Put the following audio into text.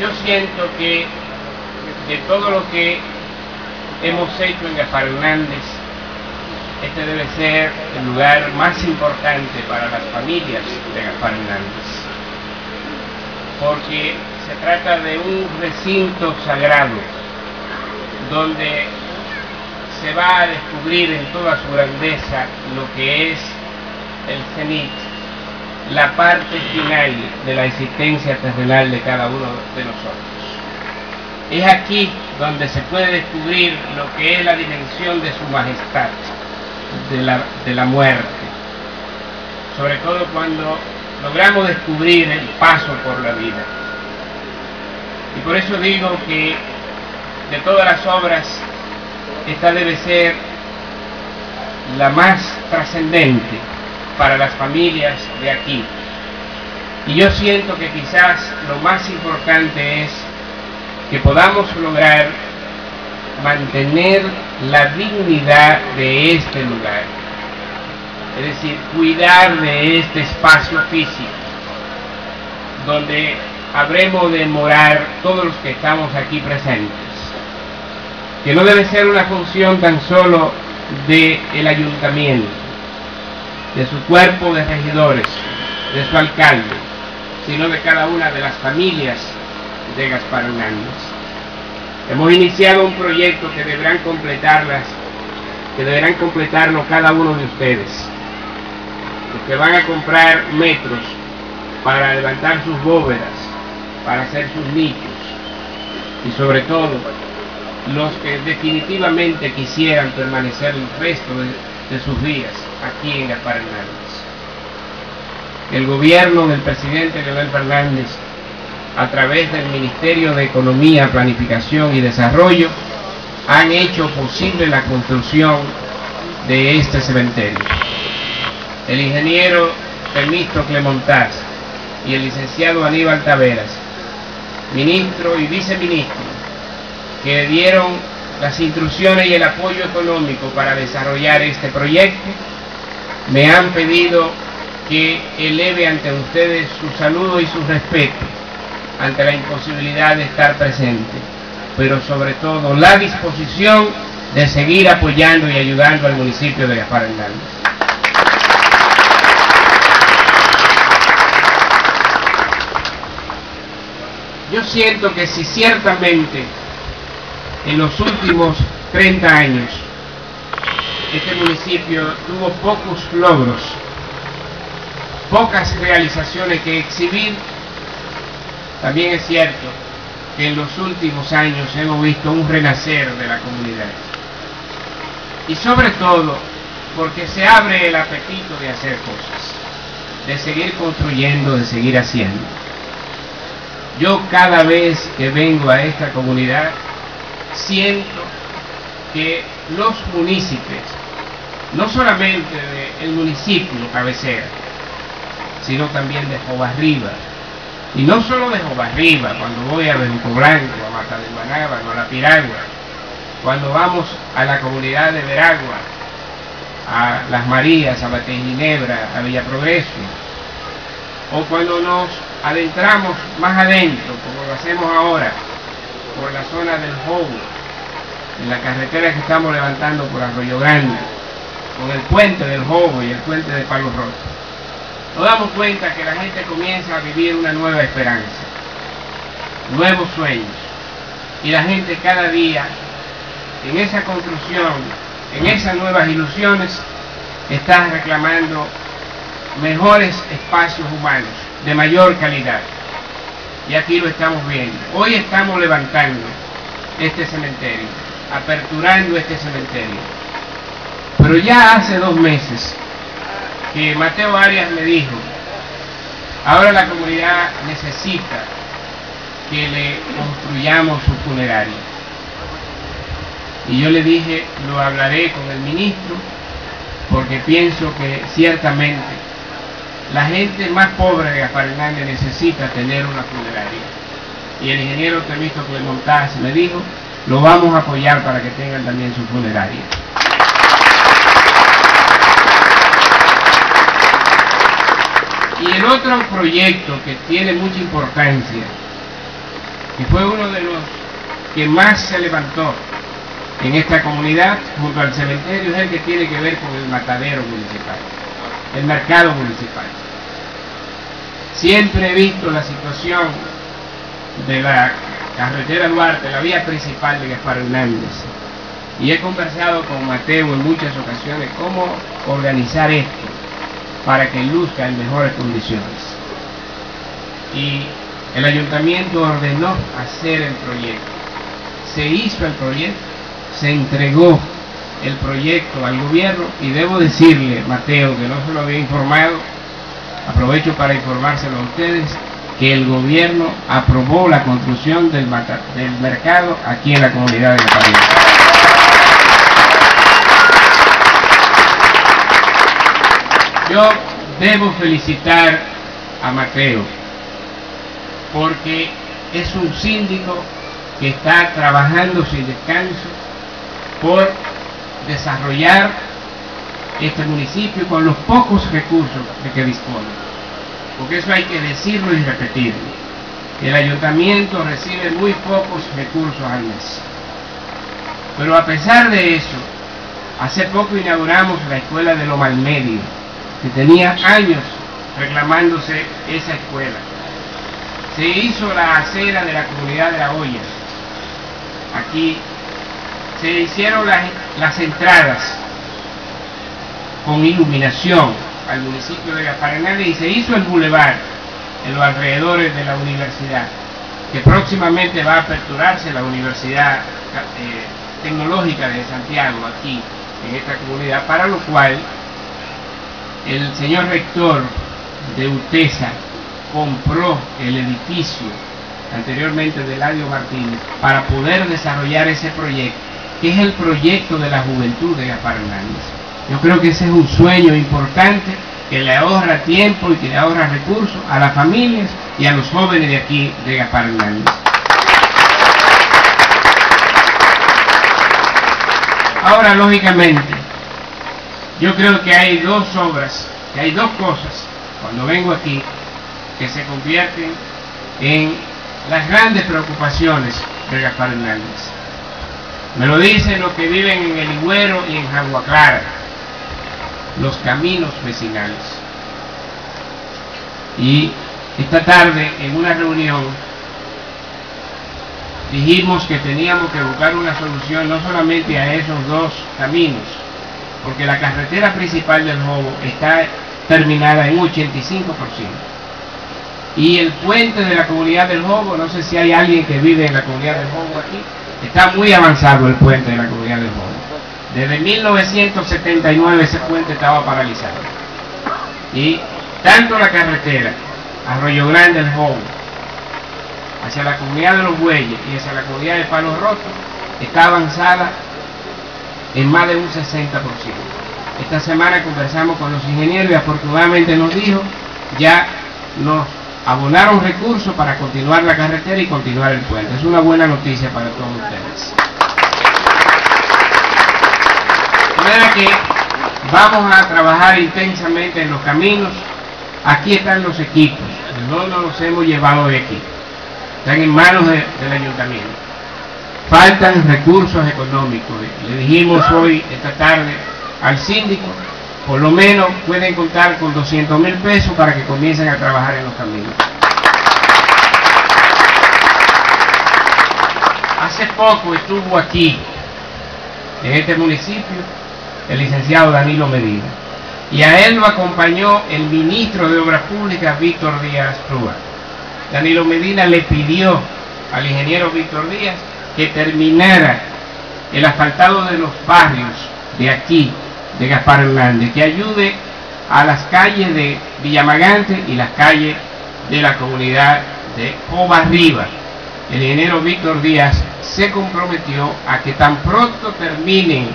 yo siento que de todo lo que hemos hecho en Gaspar Hernández, este debe ser el lugar más importante para las familias de Gaspar Hernández, porque se trata de un recinto sagrado donde se va a descubrir en toda su grandeza lo que es el cenit, la parte final de la existencia terrenal de cada uno de nosotros. Es aquí donde se puede descubrir lo que es la dimensión de su majestad, de la, de la muerte. Sobre todo cuando logramos descubrir el paso por la vida. Y por eso digo que de todas las obras, esta debe ser la más trascendente para las familias de aquí. Y yo siento que quizás lo más importante es que podamos lograr mantener la dignidad de este lugar. Es decir, cuidar de este espacio físico, donde habremos de morar todos los que estamos aquí presentes. Que no debe ser una función tan solo del el ayuntamiento, de su cuerpo de regidores, de su alcalde, sino de cada una de las familias de Gaspar Hernández. Hemos iniciado un proyecto que deberán completarlas, que deberán completarlo cada uno de ustedes, los que van a comprar metros para levantar sus bóvedas, para hacer sus nichos y sobre todo los que definitivamente quisieran permanecer el resto de, de sus días aquí en Gaspar Hernández. El gobierno del presidente Leonel Fernández, a través del Ministerio de Economía, Planificación y Desarrollo, han hecho posible la construcción de este cementerio. El ingeniero Temisto Clemontaz y el licenciado Aníbal Taveras, ministro y viceministro, que dieron las instrucciones y el apoyo económico para desarrollar este proyecto, me han pedido que eleve ante ustedes su saludo y su respeto ante la imposibilidad de estar presente, pero sobre todo la disposición de seguir apoyando y ayudando al municipio de Gaspar Hernández. Yo siento que si ciertamente en los últimos 30 años este municipio tuvo pocos logros, pocas realizaciones que exhibir, también es cierto que en los últimos años hemos visto un renacer de la comunidad. Y sobre todo porque se abre el apetito de hacer cosas, de seguir construyendo, de seguir haciendo. Yo cada vez que vengo a esta comunidad siento que los municipios, no solamente del municipio cabecera, sino también de Jobarriba, y no solo de Jobarriba, cuando voy a Bejuco Blanco, a Mata Manábano, a La Piragua, cuando vamos a la comunidad de Veragua, a Las Marías, a Bate Ginebra, a Villa Progreso, o cuando nos adentramos más adentro, como lo hacemos ahora, por la zona del Jobo, en la carretera que estamos levantando por Arroyo Grande, con el puente del Jobo y el puente de Palo Roto, nos damos cuenta que la gente comienza a vivir una nueva esperanza, nuevos sueños, y la gente cada día, en esa construcción, en esas nuevas ilusiones, está reclamando mejores espacios humanos, de mayor calidad. Y aquí lo estamos viendo. Hoy estamos levantando este cementerio, aperturando este cementerio. Pero ya hace dos meses que Mateo Arias me dijo, ahora la comunidad necesita que le construyamos su funeraria. Y yo le dije, lo hablaré con el ministro, porque pienso que ciertamente la gente más pobre de Gaspar necesita tener una funeraria. Y el ingeniero Temisto Clemontaz me dijo, lo vamos a apoyar para que tengan también su funeraria. Y el otro proyecto que tiene mucha importancia que fue uno de los que más se levantó en esta comunidad junto al cementerio, es el que tiene que ver con el matadero municipal, el mercado municipal. Siempre he visto la situación de la carretera Duarte, la vía principal de Gaspar Hernández, y he conversado con Mateo en muchas ocasiones cómo organizar esto para que luzca en mejores condiciones. Y el ayuntamiento ordenó hacer el proyecto. Se hizo el proyecto, se entregó el proyecto al gobierno y debo decirle, Mateo, que no se lo había informado, aprovecho para informárselo a ustedes, que el gobierno aprobó la construcción del, del mercado aquí en la comunidad de París. Yo debo felicitar a Mateo porque es un síndico que está trabajando sin descanso por desarrollar este municipio con los pocos recursos de que dispone. Porque eso hay que decirlo y repetirlo. El ayuntamiento recibe muy pocos recursos al mes. Pero a pesar de eso, hace poco inauguramos la escuela de Loma Medio, que tenía años reclamándose esa escuela se hizo la acera de la comunidad de la olla. Aquí se hicieron las, entradas con iluminación al municipio de Gaspar y se hizo el bulevar en los alrededores de la universidad, que próximamente va a aperturarse la Universidad eh, Tecnológica de Santiago aquí en esta comunidad, para lo cual el señor rector de UTESA compró el edificio anteriormente de Eladio Martínez para poder desarrollar ese proyecto, que es el proyecto de la juventud de Gaspar Hernández. Yo creo que ese es un sueño importante que le ahorra tiempo y que le ahorra recursos a las familias y a los jóvenes de aquí de Gaspar Hernández. Ahora, lógicamente, yo creo que hay dos obras, que hay dos cosas, cuando vengo aquí, que se convierten en las grandes preocupaciones de Gaspar Hernández. Me lo dicen los que viven en El Higüero y en Jagua Clara, los caminos vecinales. Y esta tarde, en una reunión, dijimos que teníamos que buscar una solución no solamente a esos dos caminos, porque la carretera principal del Jobo está terminada en 85% y el puente de la comunidad del Jobo, no sé si hay alguien que vive en la comunidad del Jobo aquí, está muy avanzado el puente de la comunidad del Jobo. Desde 1979 ese puente estaba paralizado. Y tanto la carretera Arroyo Grande del Jobo, hacia la comunidad de los Bueyes y hacia la comunidad de Palos Rotos, está avanzada en más de un 60%. Esta semana conversamos con los ingenieros y afortunadamente nos dijo, ya nos abonaron recursos para continuar la carretera y continuar el puente. Es una buena noticia para todos ustedes. De que vamos a trabajar intensamente en los caminos. Aquí están los equipos, no nos los hemos llevado de aquí. Están en manos del ayuntamiento. Faltan recursos económicos. Le dijimos hoy, esta tarde, al síndico por lo menos pueden contar con 200 mil pesos para que comiencen a trabajar en los caminos. Hace poco estuvo aquí, en este municipio, el licenciado Danilo Medina. Y a él lo acompañó el ministro de Obras Públicas, Víctor Díaz Rúa. Danilo Medina le pidió al ingeniero Víctor Díaz que terminara el asfaltado de los barrios de aquí, de Gaspar Hernández, que ayude a las calles de Villamagante y las calles de la comunidad de Arriba. El ingeniero Víctor Díaz se comprometió a que tan pronto terminen